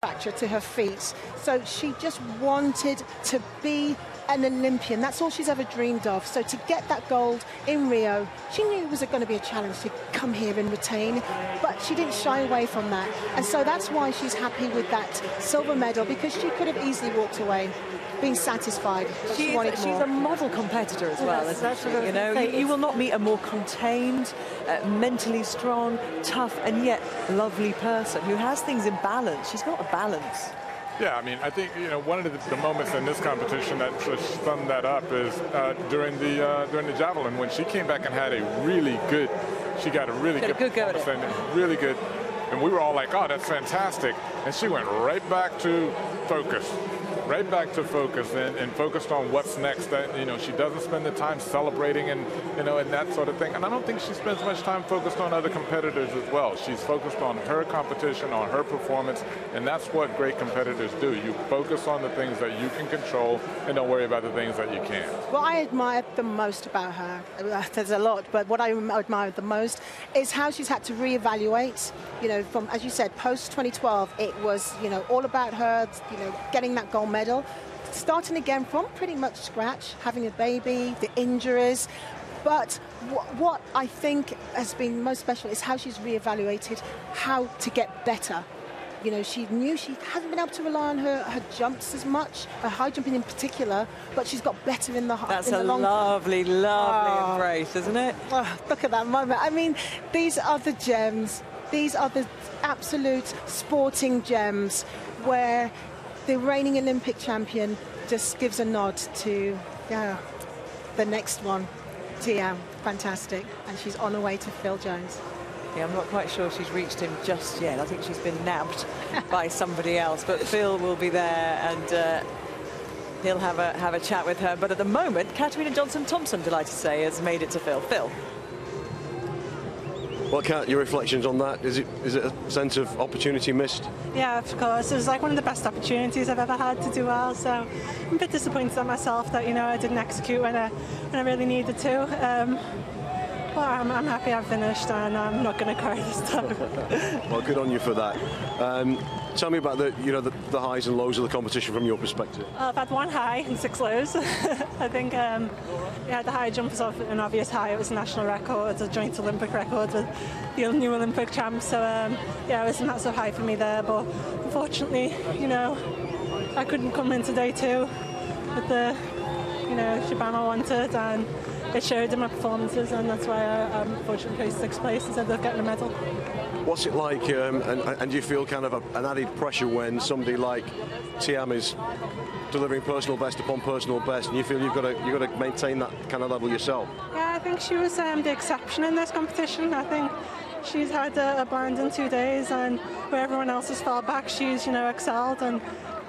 fracture to her feet. So she just wanted to be an Olympian. That's all she's ever dreamed of. So to get that gold in Rio, she knew it was going to be a challenge to come here and retain, but she didn't shy away from that. And so that's why she's happy with that silver medal because she could have easily walked away being satisfied. She she's, she's a model competitor as well, isn't she? You know, you, you, will not meet a more contained, uh, mentally strong, tough, and yet lovely person who has things in balance. She's got a balance. Yeah, I mean, I think you know one of the, the moments in this competition that sort of summed that up is uh, during the uh, during the javelin when she came back and had a really good, she got a really got good, a good go really good, and we were all like, oh, that's fantastic, and she went right back to focus right back to focus and, and focused on what's next. That you know, she doesn't spend the time celebrating and you know and that sort of thing. And I don't think she spends much time focused on other competitors as well. She's focused on her competition, on her performance, and that's what great competitors do. You focus on the things that you can control and don't worry about the things that you can't. What I admire the most about her, there's a lot, but what I admire the most is how she's had to reevaluate. You know, from as you said, post 2012, it was you know all about her, you know, getting that gold medal medal, starting again from pretty much scratch, having a baby, the injuries. But what I think has been most special is how she's reevaluated how to get better you know, she knew she hasn't been able to rely on her, her jumps as much, her high jumping in particular, but she's got better in the That's in a the long lovely, lovely oh. embrace, isn't it? Oh, look at that moment. I mean, these are the gems. These are the absolute sporting gems where the reigning Olympic champion just gives a nod to yeah, the next one. Thiam, fantastic. And she's on her way to Phil Jones. Yeah, I'm not quite sure she's reached him just yet. I think she's been nabbed by somebody else. But Phil will be there and uh, he'll have a, have a chat with her. But at the moment, Katarina Johnson-Thompson, delighted to say, has made it to Phil. Phil. What Kat, your reflections on that? Is it is it a sense of opportunity missed? Yeah, of course. It was like one of the best opportunities I've ever had to do well. So I'm a bit disappointed at myself that you know I didn't execute when I when I really needed to. Um, well, I'm, I'm, happy I've finished and I'm not going to cry this time. well, good on you for that. Um, tell me about the you know the, the, highs and lows of the competition from your perspective. I've had one high and six lows. I think um, yeah, the high jump was an obvious high. It was a national record, a joint Olympic record with the new Olympic champ. So um, yeah, it was a massive high for me there. But unfortunately, you know, I couldn't come in today too with the you know Shibano I wanted and it showed in my performances, and that's why I, am fortunately placed sixth place instead of getting a medal. What's it like, um, and, and do you feel kind of a, an added pressure when somebody like Thiam is delivering personal best upon personal best, and you feel you've got to you've got to maintain that kind of level yourself? Yeah, I think she was um, the exception in this competition. I think she's had a, a blinding two days, and where everyone else has fell back, she's you know excelled and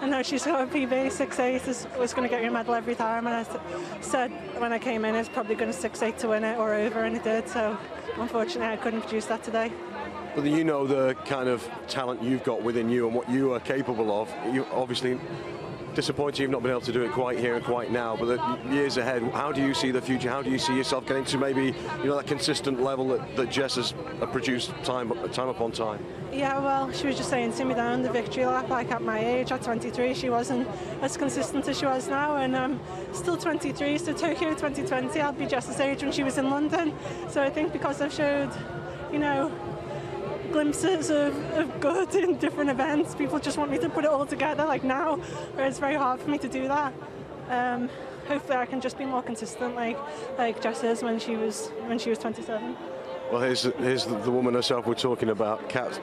I know she's got a PB, 6'8 is, was going to get a medal every time. And I said when I came in, it's probably going to six eight to win it or over, and it did. So unfortunately, I couldn't produce that today. But you know the kind of talent you've got within you and what you are capable of. You obviously disappointing you've not been able to do it quite here and quite now, but the years ahead, how do you see the future? How do you see yourself getting to maybe you know that consistent level that, that Jess has produced time time upon time? Yeah, well, she was just saying to me down the victory lap, like at my age, at 23, she wasn't as consistent as she was now, and I'm still 23, so Tokyo 2020, I'll be Jess's age when she was in London. So I think because I've showed, you know, glimpses of, of good in different events. People just want me to put it all together like now, where it's very hard for me to do that. Um, hopefully I can just be more consistent like like Jess is when she was when she was 27. Well, here's, here's the, woman herself we're talking about, Kat,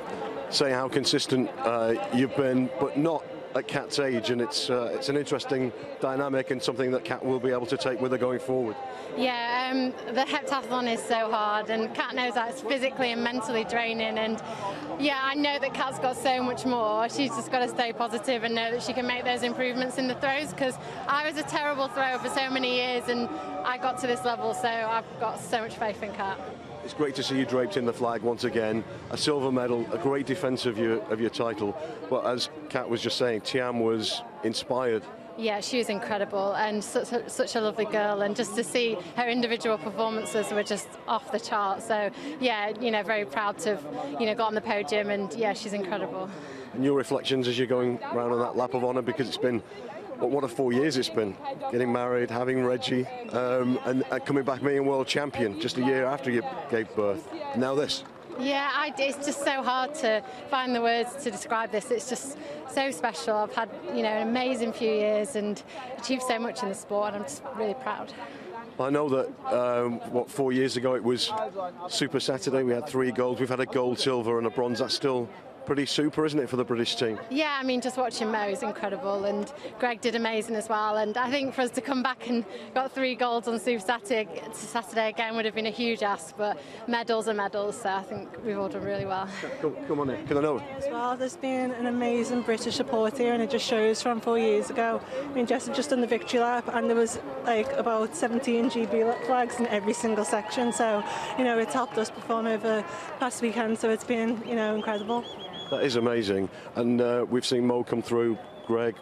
saying how consistent uh, you've been, but not at Kat's age, and it's uh, it's an interesting dynamic and something that Kat will be able to take with her going forward. Yeah, um, the heptathlon is so hard, and Kat knows that it's physically and mentally draining. And yeah, I know that Kat's got so much more. She's just got to stay positive and know that she can make those improvements in the throws. Because I was a terrible thrower for so many years, and I got to this level, so I've got so much faith in Kat. It's great to see you draped in the flag once again. A silver medal, a great defence of your of your title. But as Kat was just saying, Thiam was inspired. Yeah, she was incredible and such a, such a lovely girl. And just to see her individual performances were just off the chart. So yeah, you know, very proud to have you know got on the podium. And yeah, she's incredible. And your reflections as you're going round on that lap of honour because it's been what a four years it's been. Getting married, having Reggie, um, and, and, coming back being world champion just a year after you gave birth. And now this. Yeah, I, it's just so hard to find the words to describe this. It's just so special. I've had, you know, an amazing few years and achieved so much in the sport, and I'm just really proud. I know that um, what four years ago it was Super Saturday. We had three golds. We've had a gold, silver, and a bronze. That's still pretty super, isn't it, for the British team? Yeah, I mean, just watching Mo is incredible, and Greg did amazing as well. And I think for us to come back and got three golds on Super Saturday, Saturday again would have been a huge ask, but medals are medals, so I think we've all done really well. Come, come on in, can I know? As well, there's been an amazing British support here, and it just shows from four years ago. I mean, Jess had just done the victory lap, and there was like about 17 GB flags in every single section, so you know, it's helped us perform over past weekend, so it's been you know incredible. That is amazing. And uh, we've seen Mo come through, Greg,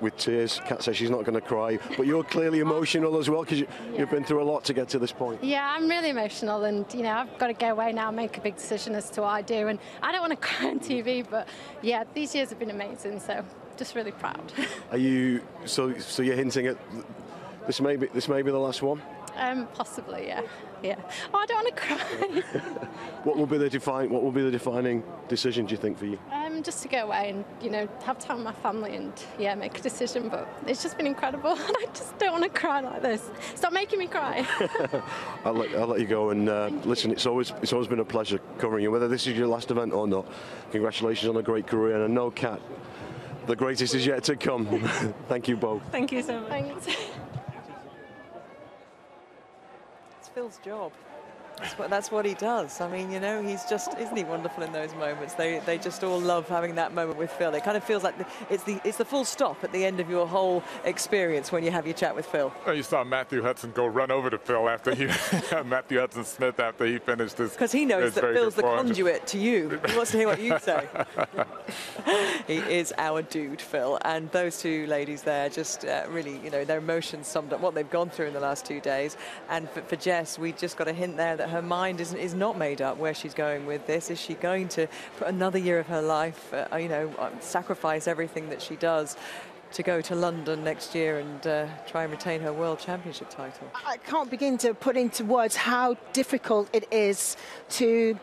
with tears. Kat says she's not going to cry. But you're clearly emotional as well because you, have been through a lot to get to this point. Yeah, I'm really emotional. And, you know, I've got to go away now and make a big decision as to what I do. And I don't want to cry on TV, but yeah, these years have been amazing. So just really proud. Are you, so, so you're hinting at this may be, this may be the last one? Um, possibly, yeah, yeah. Oh, I don't want to cry. what will be the define? What will be the defining decision? Do you think for you? Um, just to go away and you know have time with my family and yeah, make a decision. But it's just been incredible, and I just don't want to cry like this. Stop making me cry. I'll, let, I'll let you go and uh, listen. It's always it's always been a pleasure covering you, whether this is your last event or not. Congratulations on a great career, and I know, Kat, the greatest is yet to come. Thank you both. Thank you so much. Thanks. Phil's job. That's what, that's what he does. I mean, you know, he's just, isn't he wonderful in those moments? They, they just all love having that moment with Phil. It kind of feels like the, it's, the, it's the full stop at the end of your whole experience when you have your chat with Phil. Oh, you saw Matthew Hudson go run over to Phil after he, Matthew Hudson Smith after he finished his. Because he knows that Phil's the conduit to you. He wants to hear what you say. he is our dude, Phil. And those two ladies there just uh, really, you know, their emotions summed up what they've gone through in the last two days. And for, for Jess, we just got a hint there that her mind is, is not made up where she's going with this. Is she going to put another year of her life, uh, you know, uh, sacrifice everything that she does to go to London next year and uh, try and retain her world championship title? I can't begin to put into words how difficult it is to,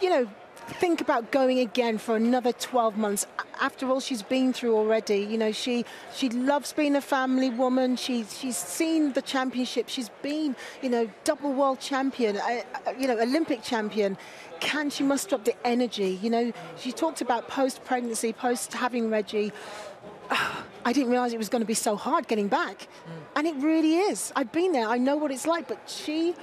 you know, think about going again for another 12 months. After all she's been through already, you know, she she loves being a family woman. She, she's seen the championship. She's been, you know, double world champion, uh, uh, you know, Olympic champion. Can she muster up the energy? You know, she talked about post-pregnancy, post having Reggie. I didn't realize it was going to be so hard getting back. Mm. And it really is. I've been there. I know what it's like. But she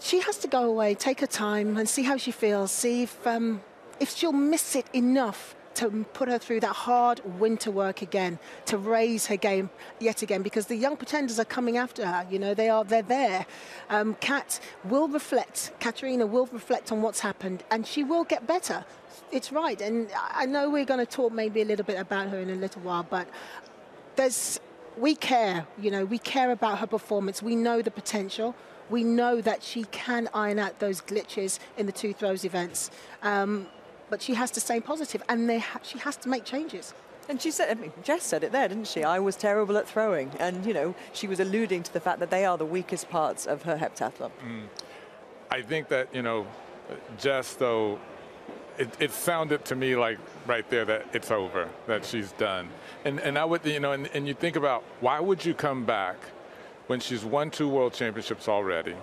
she has to go away, take her time, and see how she feels. See if um, if she'll miss it enough to put her through that hard winter work again, to raise her game yet again, because the young pretenders are coming after her. You know, they are they're there. Um, Kat will reflect. Katarina will reflect on what's happened, and she will get better. It's right, and I know we're going to talk maybe a little bit about her in a little while, but there's we care. You know, we care about her performance. We know the potential we know that she can iron out those glitches in the two throws events. Um, but she has to stay positive and ha she has to make changes. And she said, I mean, Jess said it there, didn't she? I was terrible at throwing. And, you know, she was alluding to the fact that they are the weakest parts of her heptathlon. Mm. I think that, you know, Jess, though, it, it, sounded to me like right there that it's over, that she's done. And, and I would, you know, and, and you think about why would you come back – when she's won two world championships already.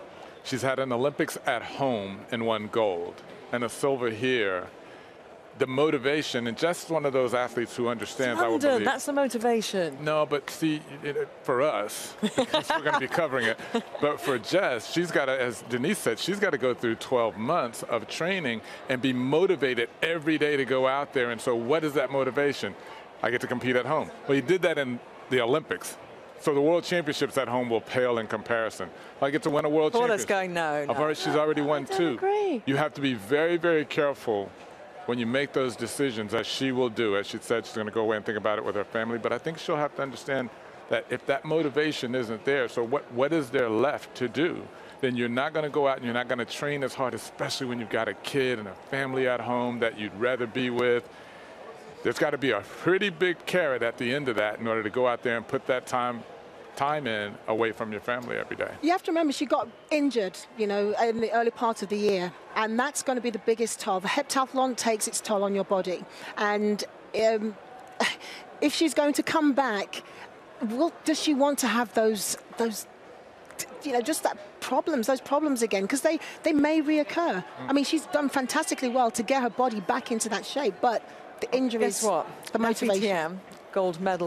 She's had an Olympics at home and won gold and a silver here. The motivation, and just one of those athletes who understands. London, I believe, that's the motivation. No, but see, it, for us, we're going to be covering it. But for Jess, she's got to, as Denise said, she's got to go through 12 months of training and be motivated every day to go out there. And so, what is that motivation? I get to compete at home. Well, you did that in the Olympics. So the World Championships at home will pale in comparison. I get to win a World Paula's Championship. going, no, no. I've already, she's already won two. Agree. You have to be very, very careful when you make those decisions, as she will do. As she said, she's going to go away and think about it with her family. But I think she'll have to understand that if that motivation isn't there, so what, what is there left to do? Then you're not going to go out and you're not going to train as hard, especially when you've got a kid and a family at home that you'd rather be with there's got to be a pretty big carrot at the end of that in order to go out there and put that time time in away from your family every day. You have to remember she got injured, you know, in the early part of the year, and that's going to be the biggest toll. The heptathlon takes its toll on your body, and um, if she's going to come back, will, does she want to have those those you know, just that problems, those problems again, because they, they may reoccur. Mm. I mean, she's done fantastically well to get her body back into that shape, but the injuries, Guess what? the motivation. FBTM, gold medal.